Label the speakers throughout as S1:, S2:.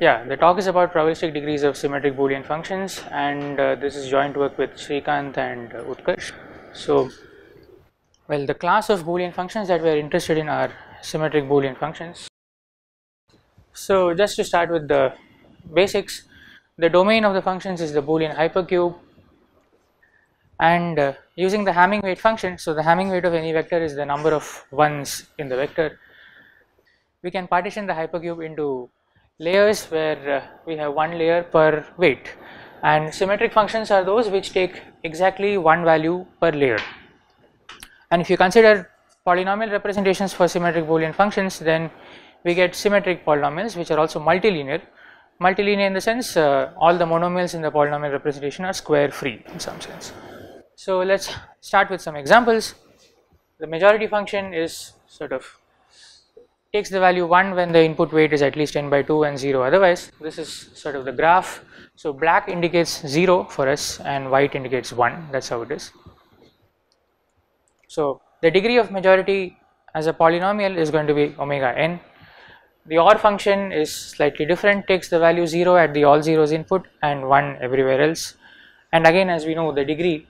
S1: Yeah, the talk is about probabilistic degrees of symmetric Boolean functions, and uh, this is joint work with Srikanth and uh, Utkarsh. So, well, the class of Boolean functions that we are interested in are symmetric Boolean functions. So, just to start with the basics, the domain of the functions is the Boolean hypercube, and uh, using the Hamming weight function. So, the Hamming weight of any vector is the number of ones in the vector. We can partition the hypercube into layers where uh, we have one layer per weight. And symmetric functions are those which take exactly one value per layer. And if you consider polynomial representations for symmetric boolean functions then we get symmetric polynomials which are also multilinear. Multilinear in the sense uh, all the monomials in the polynomial representation are square free in some sense. So let's start with some examples. The majority function is sort of takes the value 1 when the input weight is at least n by 2 and 0 otherwise this is sort of the graph. So black indicates 0 for us and white indicates 1 that's how it is. So the degree of majority as a polynomial is going to be omega n. The OR function is slightly different takes the value 0 at the all zeros input and 1 everywhere else. And again as we know the degree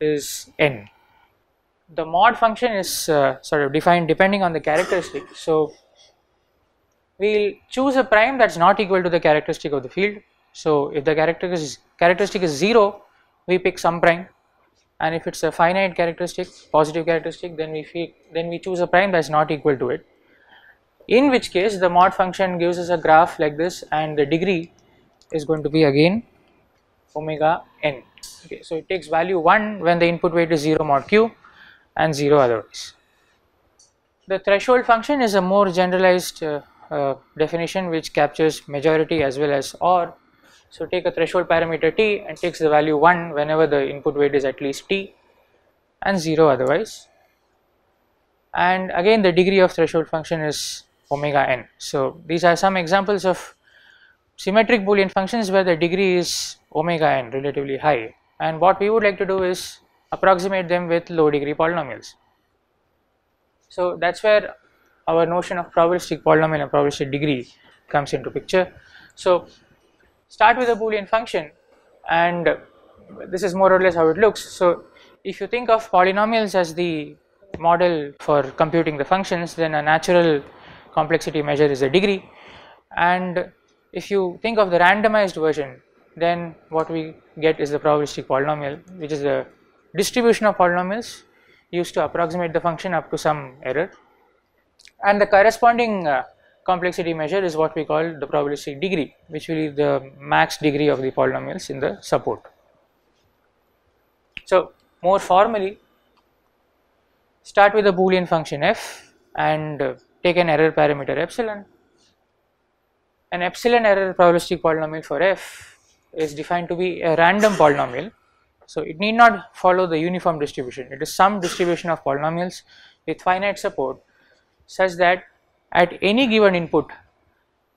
S1: is n the mod function is uh, sort of defined depending on the characteristic. So, we will choose a prime that is not equal to the characteristic of the field. So, if the characteristic is, characteristic is 0 we pick some prime and if it is a finite characteristic positive characteristic then we then we choose a prime that is not equal to it in which case the mod function gives us a graph like this and the degree is going to be again omega n okay so it takes value 1 when the input weight is 0 mod q and 0 otherwise. The threshold function is a more generalized uh, uh, definition which captures majority as well as OR. So, take a threshold parameter t and takes the value 1 whenever the input weight is at least t and 0 otherwise and again the degree of threshold function is omega n. So, these are some examples of symmetric boolean functions where the degree is omega n relatively high and what we would like to do is approximate them with low degree polynomials. So that is where our notion of probabilistic polynomial and probabilistic degree comes into picture. So start with a boolean function and this is more or less how it looks. So if you think of polynomials as the model for computing the functions then a natural complexity measure is a degree and if you think of the randomized version then what we get is the probabilistic polynomial which is the distribution of polynomials used to approximate the function up to some error and the corresponding uh, complexity measure is what we call the probabilistic degree which will be the max degree of the polynomials in the support. So more formally start with a boolean function f and uh, take an error parameter epsilon. An epsilon error probabilistic polynomial for f is defined to be a random polynomial so, it need not follow the uniform distribution, it is some distribution of polynomials with finite support such that at any given input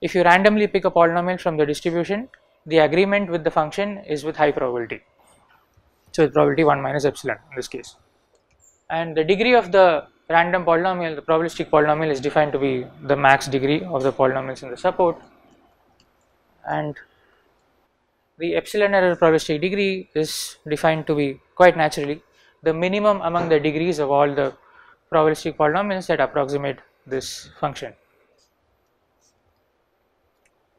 S1: if you randomly pick a polynomial from the distribution the agreement with the function is with high probability. So, with probability 1 minus epsilon in this case. And the degree of the random polynomial the probabilistic polynomial is defined to be the max degree of the polynomials in the support. And the epsilon error probability degree is defined to be quite naturally the minimum among the degrees of all the probabilistic polynomials that approximate this function.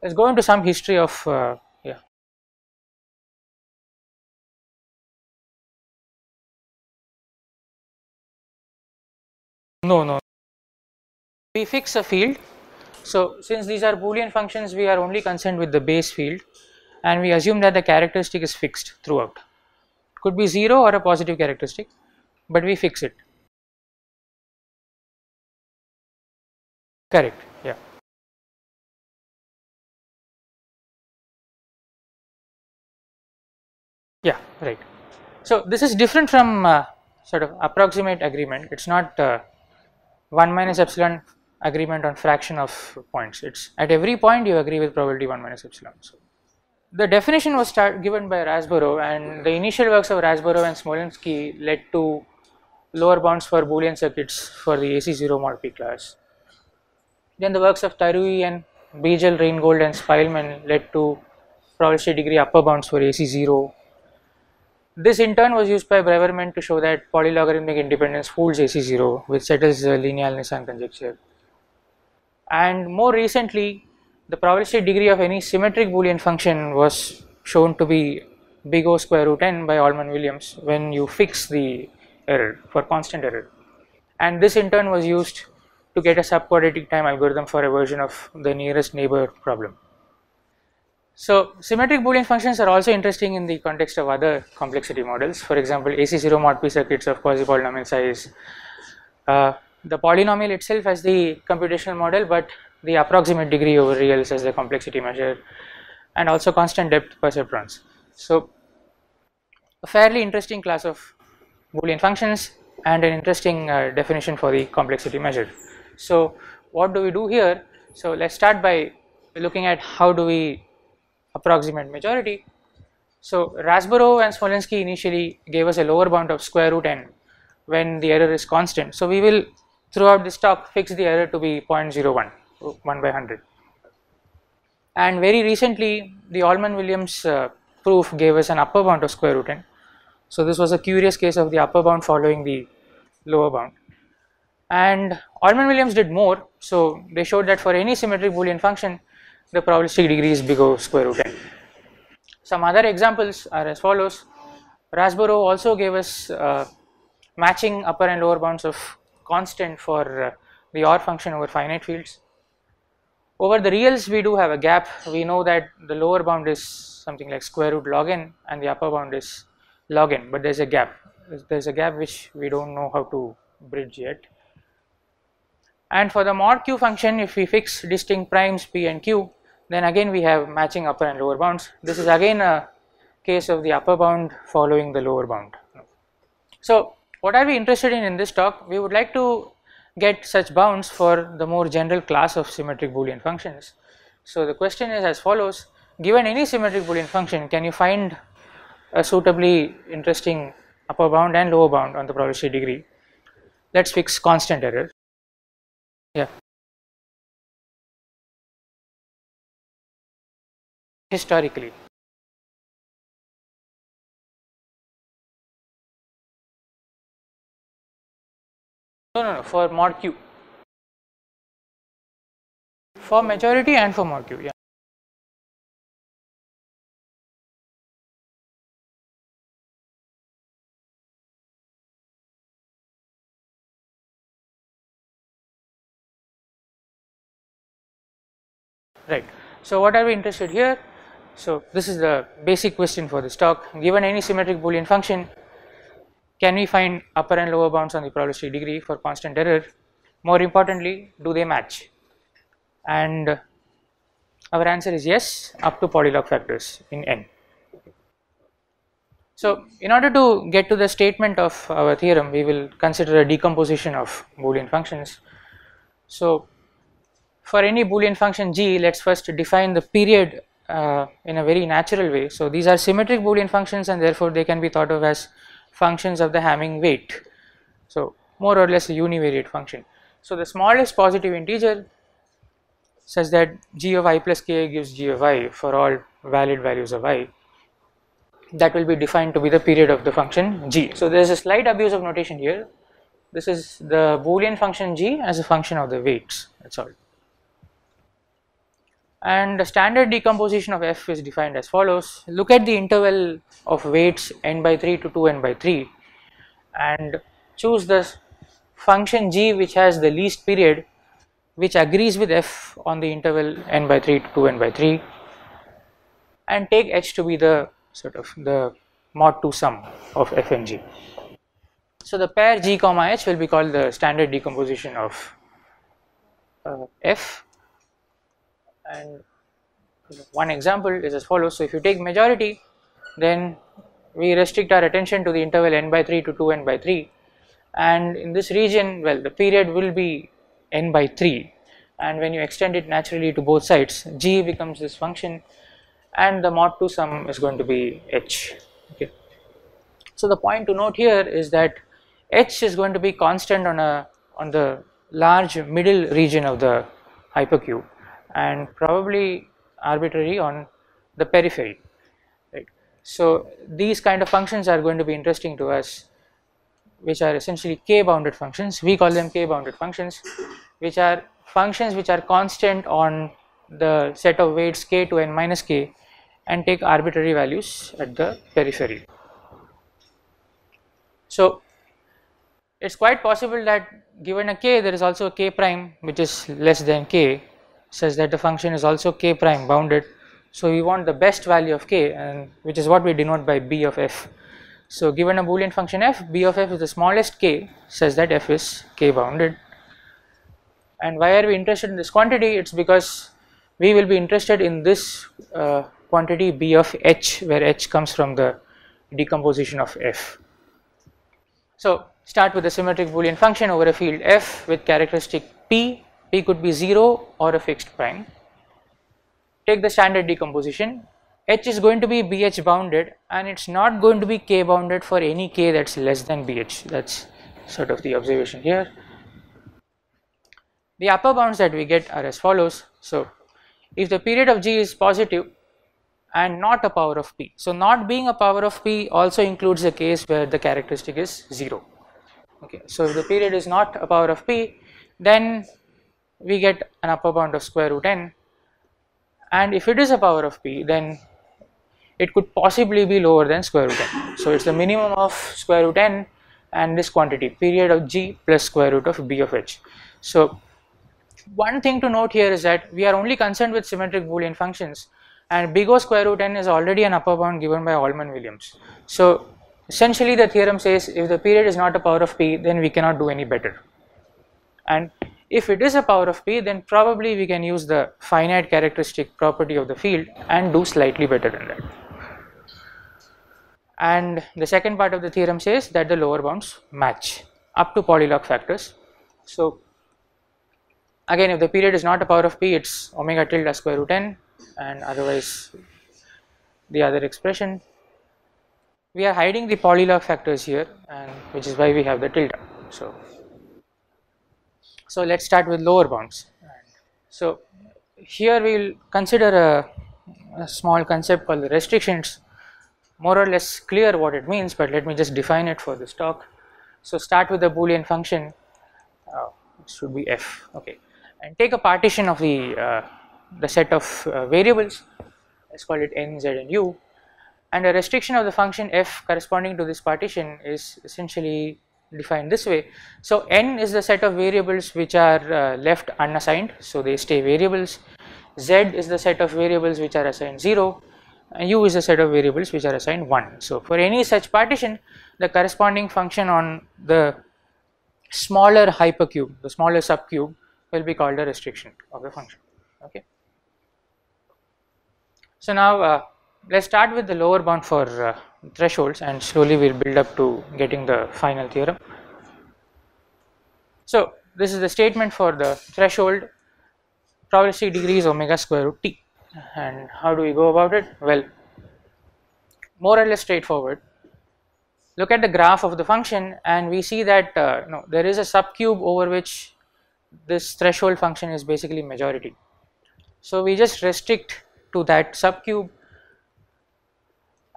S1: Let us go into some history of uh, yeah. No, no. We fix a field. So, since these are Boolean functions, we are only concerned with the base field and we assume that the characteristic is fixed throughout. It could be 0 or a positive characteristic, but we fix it. Correct, yeah. Yeah, right. So, this is different from uh, sort of approximate agreement, it is not uh, 1 minus epsilon agreement on fraction of points, it is at every point you agree with probability 1 minus epsilon. So, the definition was given by Razborov and the initial works of Razborov and Smolensky led to lower bounds for Boolean circuits for the AC0 mod P class. Then the works of Tarui and Beigel, Reingold and Spielman led to probabilistic degree upper bounds for AC0. This in turn was used by Braverman to show that polylogarithmic independence holds AC0 which settles the Linial-Nisan conjecture. And more recently the probabilistic degree of any symmetric Boolean function was shown to be big O square root n by Alman Williams when you fix the error for constant error and this in turn was used to get a subquadratic time algorithm for a version of the nearest neighbor problem. So, symmetric Boolean functions are also interesting in the context of other complexity models for example AC0 mod p circuits of quasi polynomial size. Uh, the polynomial itself has the computational model but the approximate degree over reals as the complexity measure and also constant depth perceptrons. So, a fairly interesting class of Boolean functions and an interesting uh, definition for the complexity measure. So, what do we do here? So, let us start by looking at how do we approximate majority. So, Razborov and Smolensky initially gave us a lower bound of square root n when the error is constant. So, we will throughout this talk fix the error to be 0.01 1 by 100 and very recently the Alman Williams uh, proof gave us an upper bound of square root n so this was a curious case of the upper bound following the lower bound. And Alman Williams did more, so they showed that for any symmetric Boolean function, the probabilistic degree is big O square root n. Some other examples are as follows. Razborov also gave us uh, matching upper and lower bounds of constant for uh, the OR function over finite fields. Over the reals we do have a gap, we know that the lower bound is something like square root log n and the upper bound is log n but there is a gap there is a gap which we do not know how to bridge yet. And for the mod q function if we fix distinct primes p and q then again we have matching upper and lower bounds this is again a case of the upper bound following the lower bound. So what are we interested in in this talk we would like to get such bounds for the more general class of symmetric boolean functions. So the question is as follows given any symmetric boolean function can you find a suitably interesting upper bound and lower bound on the probability degree. Let us fix constant error. Yeah. Historically. No, no, for mod q. For majority and for mod q, yeah. right. So, what are we interested here? So, this is the basic question for this talk given any symmetric Boolean function can we find upper and lower bounds on the probabilistic degree for constant error more importantly do they match and our answer is yes up to polylog factors in n. So, in order to get to the statement of our theorem we will consider a decomposition of Boolean functions. So, for any boolean function g let us first define the period uh, in a very natural way. So, these are symmetric boolean functions and therefore they can be thought of as functions of the Hamming weight. So, more or less a univariate function. So, the smallest positive integer such that g of i plus k gives g of i for all valid values of i that will be defined to be the period of the function g. So, there is a slight abuse of notation here this is the boolean function g as a function of the weights that is all and the standard decomposition of f is defined as follows. Look at the interval of weights n by 3 to 2 n by 3 and choose the function g which has the least period which agrees with f on the interval n by 3 to 2 n by 3 and take h to be the sort of the mod 2 sum of f and g. So the pair g comma h will be called the standard decomposition of uh, f and one example is as follows. So, if you take majority then we restrict our attention to the interval n by 3 to 2 n by 3 and in this region well the period will be n by 3 and when you extend it naturally to both sides g becomes this function and the mod 2 sum is going to be h okay. So, the point to note here is that h is going to be constant on a on the large middle region of the hypercube and probably arbitrary on the periphery right. So, these kind of functions are going to be interesting to us which are essentially k bounded functions we call them k bounded functions which are functions which are constant on the set of weights k to n minus k and take arbitrary values at the periphery. So, it is quite possible that given a k there is also a k prime which is less than k such that the function is also k prime bounded. So, we want the best value of k and which is what we denote by b of f. So, given a boolean function f b of f is the smallest k such that f is k bounded and why are we interested in this quantity it is because we will be interested in this uh, quantity b of h where h comes from the decomposition of f. So, start with a symmetric boolean function over a field f with characteristic p, p could be 0 or a fixed prime. Take the standard decomposition, h is going to be bh bounded and it is not going to be k bounded for any k that is less than bh that is sort of the observation here. The upper bounds that we get are as follows. So, if the period of g is positive and not a power of p. So, not being a power of p also includes a case where the characteristic is 0. Okay. So, if the period is not a power of p then we get an upper bound of square root n and if it is a power of p then it could possibly be lower than square root n. So, it is the minimum of square root n and this quantity period of g plus square root of b of h. So, one thing to note here is that we are only concerned with symmetric boolean functions and big O square root n is already an upper bound given by Alman Williams. So, essentially the theorem says if the period is not a power of p then we cannot do any better and if it is a power of p then probably we can use the finite characteristic property of the field and do slightly better than that. And the second part of the theorem says that the lower bounds match up to polylog factors. So, again if the period is not a power of p it is omega tilde square root n and otherwise the other expression we are hiding the polylog factors here and which is why we have the tilde so so let's start with lower bounds. So here we will consider a, a small concept called the restrictions. More or less clear what it means but let me just define it for this talk. So start with the boolean function. Uh, should be f okay. And take a partition of the uh, the set of uh, variables. Let's call it n, z and u. And a restriction of the function f corresponding to this partition is essentially defined this way. So, n is the set of variables which are uh, left unassigned so they stay variables z is the set of variables which are assigned 0 and u is the set of variables which are assigned 1. So, for any such partition the corresponding function on the smaller hypercube the smaller subcube will be called a restriction of the function okay. So now uh, let us start with the lower bound for uh, thresholds and slowly we will build up to getting the final theorem. So this is the statement for the threshold probabilistic degree omega square root t and how do we go about it? Well more or less straightforward look at the graph of the function and we see that uh, no, there is a subcube over which this threshold function is basically majority. So we just restrict to that subcube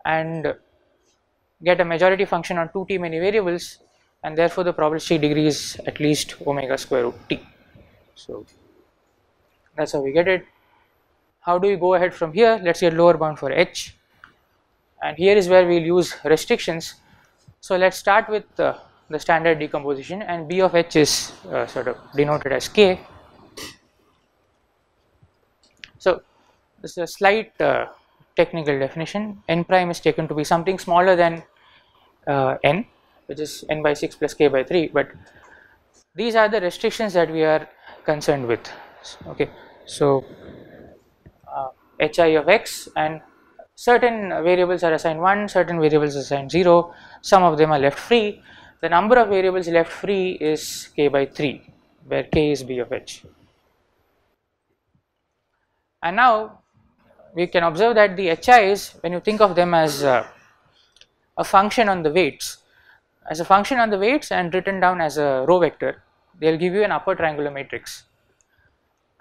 S1: and get a majority function on 2t many variables and therefore the probability degree is at least omega square root t. So that is how we get it. How do we go ahead from here? Let us get lower bound for h and here is where we will use restrictions. So let us start with uh, the standard decomposition and b of h is uh, sort of denoted as k. So, this is a slight uh, technical definition n prime is taken to be something smaller than uh, n which is n by 6 plus k by 3 but these are the restrictions that we are concerned with okay. So, hi uh, of x and certain variables are assigned 1 certain variables assigned 0 some of them are left free the number of variables left free is k by 3 where k is b of h. And now we can observe that the HIs when you think of them as a, a function on the weights as a function on the weights and written down as a row vector. They will give you an upper triangular matrix.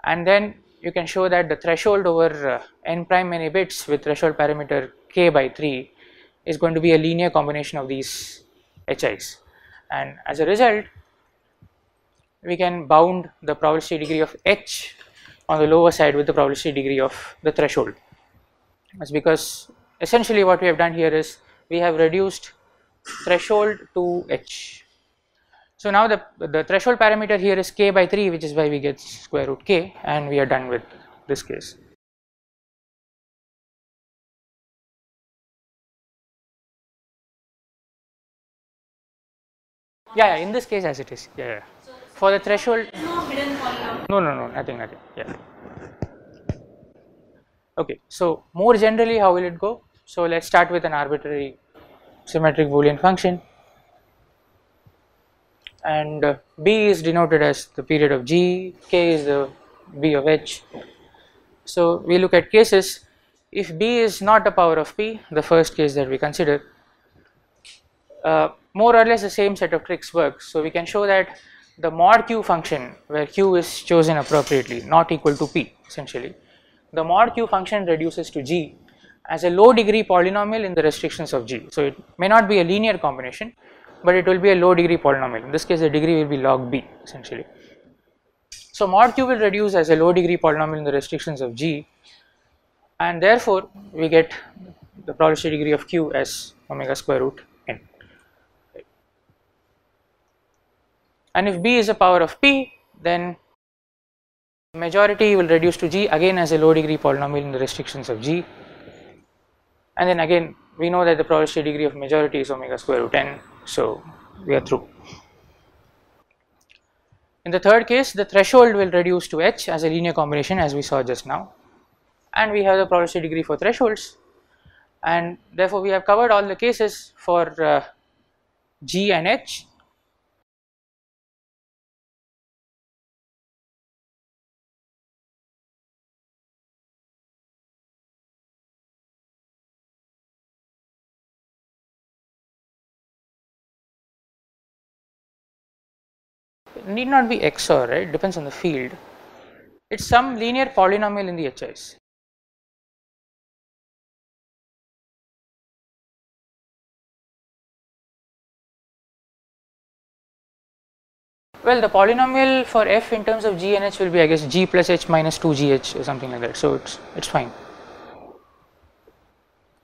S1: And then you can show that the threshold over uh, n prime many bits with threshold parameter k by 3 is going to be a linear combination of these HIs and as a result we can bound the probability degree of H on the lower side with the probability degree of the threshold. That's because essentially what we have done here is we have reduced threshold to H. So now the, the threshold parameter here is k by 3 which is why we get square root k and we are done with this case. Yeah, yeah, in this case as it is. Yeah, yeah. For the threshold.
S2: No
S1: no, no, nothing, nothing. Yeah. Okay, so more generally, how will it go? So let's start with an arbitrary symmetric Boolean function, and uh, b is denoted as the period of g, k is the b of h. So we look at cases. If b is not a power of p, the first case that we consider, uh, more or less the same set of tricks works. So we can show that the mod q function where q is chosen appropriately not equal to p essentially the mod q function reduces to g as a low degree polynomial in the restrictions of g. So it may not be a linear combination but it will be a low degree polynomial in this case the degree will be log b essentially. So mod q will reduce as a low degree polynomial in the restrictions of g and therefore we get the probabilistic degree of q as omega square root n. And if b is a power of p then majority will reduce to g again as a low degree polynomial in the restrictions of g and then again we know that the probabilistic degree of majority is omega square root n so we are through. In the third case the threshold will reduce to h as a linear combination as we saw just now. And we have the probabilistic degree for thresholds. And therefore we have covered all the cases for uh, g and h need not be XOR, right? Depends on the field. It's some linear polynomial in the HIs. Well, the polynomial for f in terms of g and h will be, I guess, g plus h minus 2gh or something like that. So it's it's fine.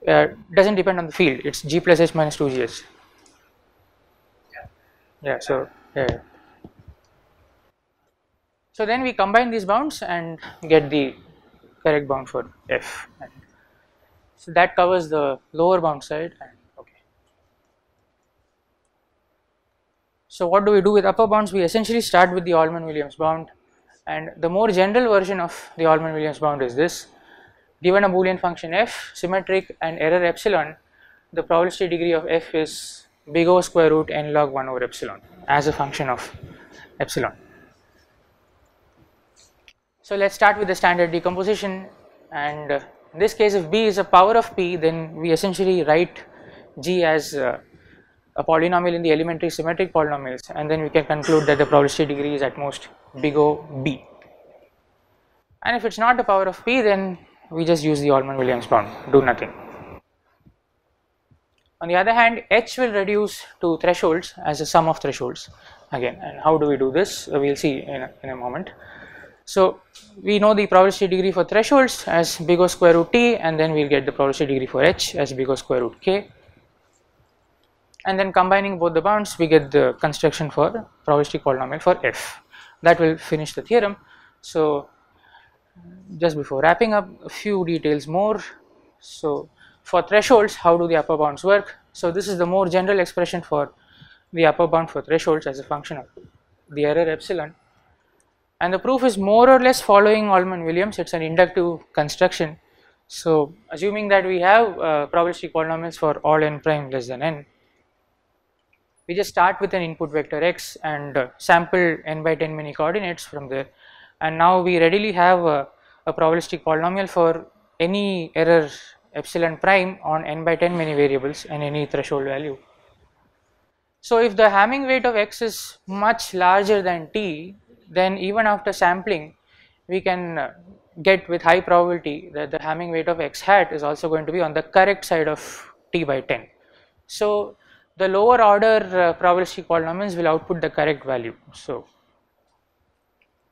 S1: Uh, doesn't depend on the field. It's g plus h minus 2gh. Yeah. So yeah. So then we combine these bounds and get the correct bound for f. So that covers the lower bound side. Okay. So what do we do with upper bounds? We essentially start with the Alman-Williams bound, and the more general version of the Alman-Williams bound is this: given a Boolean function f, symmetric, and error epsilon, the probabilistic degree of f is big O square root n log 1 over epsilon as a function of epsilon. So let's start with the standard decomposition and uh, in this case if b is a power of p then we essentially write g as uh, a polynomial in the elementary symmetric polynomials and then we can conclude that the probability degree is at most big O b. And if it is not a power of p then we just use the Alman-Williams bound, do nothing. On the other hand h will reduce to thresholds as a sum of thresholds again and how do we do this uh, we will see in a, in a moment. So we know the probabilistic degree for thresholds as big O square root t and then we will get the probabilistic degree for h as big O square root k and then combining both the bounds we get the construction for probabilistic polynomial for f that will finish the theorem. So just before wrapping up a few details more. So for thresholds how do the upper bounds work? So this is the more general expression for the upper bound for thresholds as a function of the error epsilon and the proof is more or less following Alman Williams it is an inductive construction. So assuming that we have uh, probabilistic polynomials for all n prime less than n we just start with an input vector x and uh, sample n by 10 many coordinates from there and now we readily have a, a probabilistic polynomial for any error epsilon prime on n by 10 many variables and any threshold value. So if the Hamming weight of x is much larger than t then even after sampling we can uh, get with high probability that the Hamming weight of x hat is also going to be on the correct side of t by 10. So, the lower order uh, probabilistic polynomials will output the correct value. So,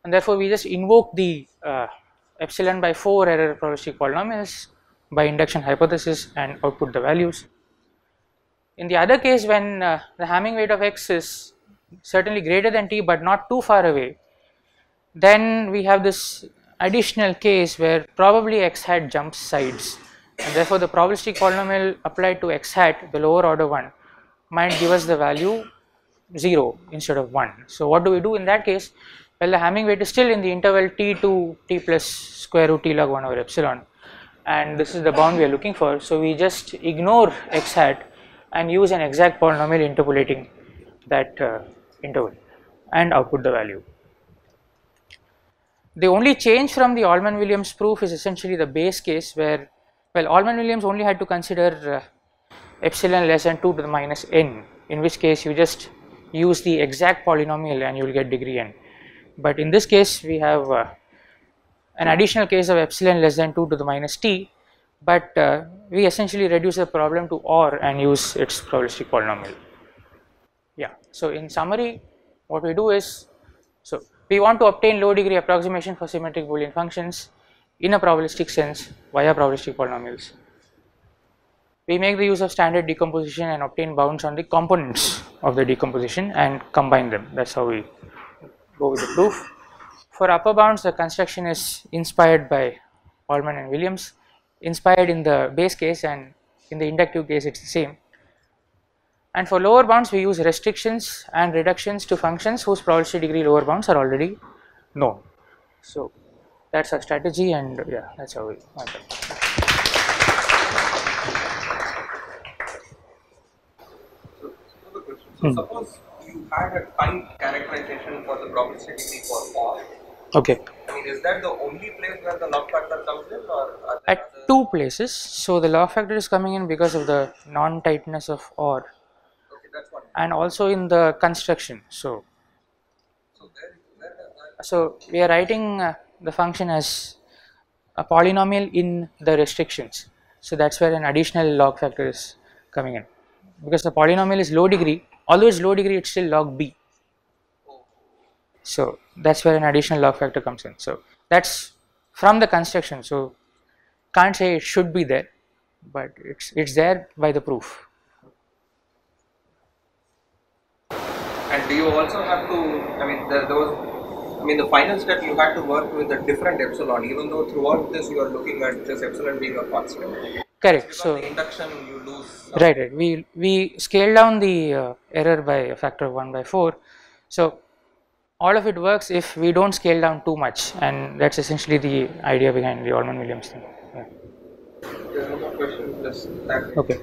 S1: and therefore, we just invoke the uh, epsilon by 4 error probabilistic polynomials by induction hypothesis and output the values. In the other case when uh, the Hamming weight of x is certainly greater than t but not too far away, then we have this additional case where probably x hat jumps sides and therefore the probabilistic polynomial applied to x hat the lower order one might give us the value 0 instead of 1. So what do we do in that case? Well the Hamming weight is still in the interval t to t plus square root t log 1 over epsilon and this is the bound we are looking for. So we just ignore x hat and use an exact polynomial interpolating that uh, interval and output the value. The only change from the Alman-Williams proof is essentially the base case where well Alman-Williams only had to consider uh, epsilon less than 2 to the minus n in which case you just use the exact polynomial and you will get degree n. But in this case we have uh, an additional case of epsilon less than 2 to the minus t but uh, we essentially reduce the problem to OR and use its probabilistic polynomial. Yeah, so in summary what we do is so we want to obtain low degree approximation for symmetric Boolean functions in a probabilistic sense via probabilistic polynomials. We make the use of standard decomposition and obtain bounds on the components of the decomposition and combine them that is how we go with the proof. For upper bounds the construction is inspired by Alman and Williams inspired in the base case and in the inductive case it is the same and for lower bounds we use restrictions and reductions to functions whose probability degree lower bounds are already known. So that is our strategy and yeah that is how we map it.
S2: So, suppose you had a time characterization for the probability degree for OR.
S1: Okay.
S2: I mean, is that the only place where the log factor comes in, or are there
S1: At
S2: other-
S1: two places, so the log factor is coming in because of the non-tightness of OR
S2: Okay, that's one.
S1: And also in the construction. So
S2: So
S1: we are writing uh, the function as a polynomial in the restrictions. So that's where an additional log factor is coming in. Because the polynomial is low degree, although it's low degree, it's still log b. So that's where an additional log factor comes in. So that's from the construction. So can't say it should be there, but it's it's there by the proof.
S2: And do you also have to? I mean, there, there was. I mean, the final step you had to work with a different epsilon, even though throughout this you are looking at just epsilon being a constant.
S1: Correct. So
S2: induction you lose.
S1: right right we we scale down the uh, error by a factor of 1 by 4 so all of it works if we don't scale down too much and that's essentially the idea behind the Alman Williams thing yeah.
S2: There's no more question. Just that.
S1: okay